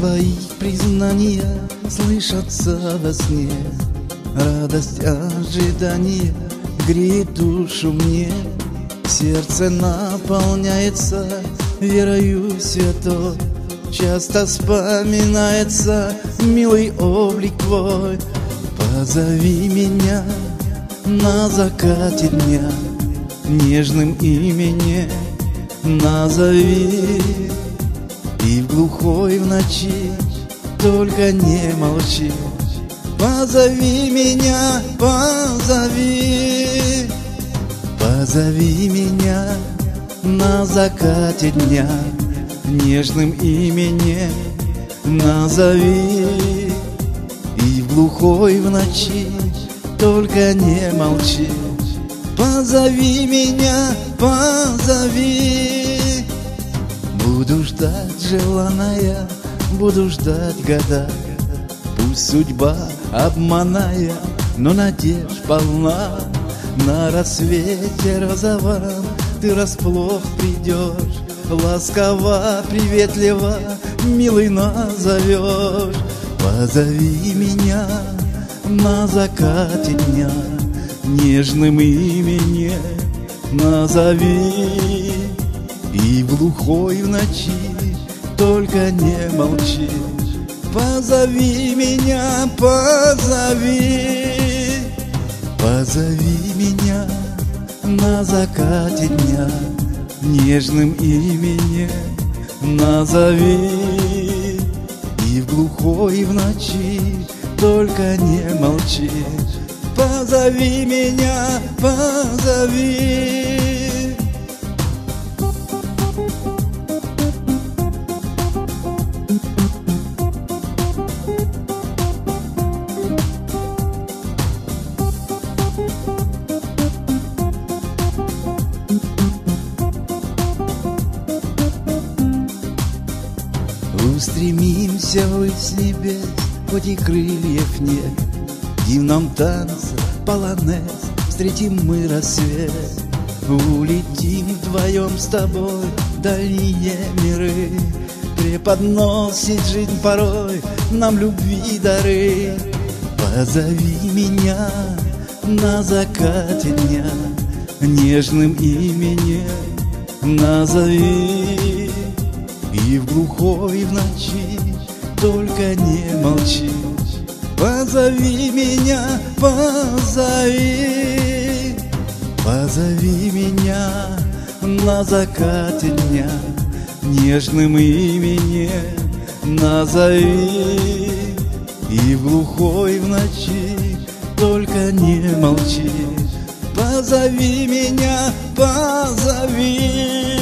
твои признания слышатся во сне. Радость ожидания греет душу мне. Сердце наполняется верою святой. Часто вспоминается милый облик твой. Позови меня на закате дня. Нежным именем назови И в глухой в ночи только не молчи. Позови меня, позови. Позови меня на закате дня. Нежным именем назови. И в глухой в ночи только не молчи. Позови меня, позови Буду ждать, желанная, буду ждать года. Пусть судьба обманая, но надежд полна. На рассвете розовом ты расплох придешь Ласково, приветливо, милый назовешь. Позови меня на закате дня Нежным именем назови И глухой в ночи только не молчи. Позови меня, позови. Позови меня на закате дня Нежным именем назови. И в глухой в ночи только не молчи. Позови меня, позови Устремимся ввысь небес, хоть и крыльев нет. В дивном танце полонез встретим мы рассвет. Улетим вдвоем с тобой в дальние миры. Преподносит жизнь порой нам любви дары. Позови меня на закате дня. Нежным именем назови. И в глухой в ночи только не молчи Позови меня, позови. Позови меня на закате дня. Нежным именем назови. И в глухой в ночи только не молчи Позови меня, позови